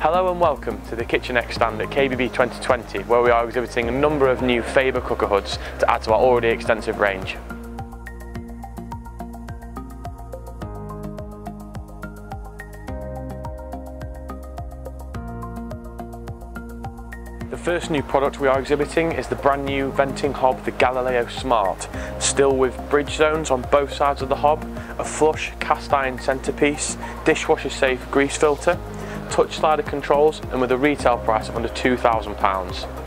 Hello and welcome to the KitchenEX stand at KBB 2020 where we are exhibiting a number of new Faber cooker hoods to add to our already extensive range. The first new product we are exhibiting is the brand new venting hob, the Galileo Smart. Still with bridge zones on both sides of the hob, a flush cast iron centerpiece, dishwasher safe grease filter, touch slider controls and with a retail price of under £2,000.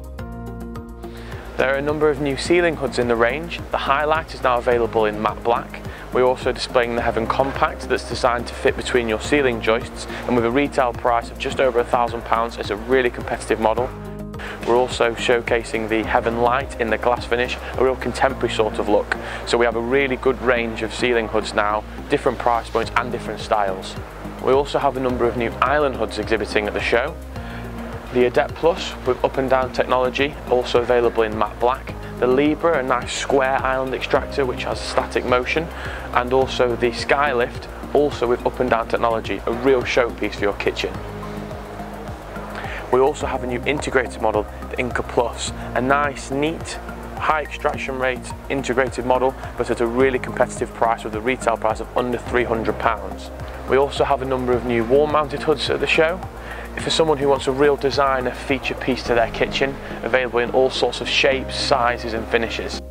There are a number of new ceiling hoods in the range. The Highlight is now available in matte black. We're also displaying the Heaven Compact that's designed to fit between your ceiling joists and with a retail price of just over £1,000 it's a really competitive model. We're also showcasing the Heaven Light in the glass finish, a real contemporary sort of look. So we have a really good range of ceiling hoods now, different price points and different styles. We also have a number of new island hoods exhibiting at the show. The Adept Plus with up and down technology, also available in matte black. The Libra, a nice square island extractor which has static motion. And also the Skylift, also with up and down technology, a real showpiece for your kitchen. We also have a new integrated model, the Inca Plus, a nice, neat, high extraction rate integrated model, but at a really competitive price with a retail price of under £300. We also have a number of new wall mounted hoods at the show. For someone who wants a real designer feature piece to their kitchen, available in all sorts of shapes, sizes and finishes.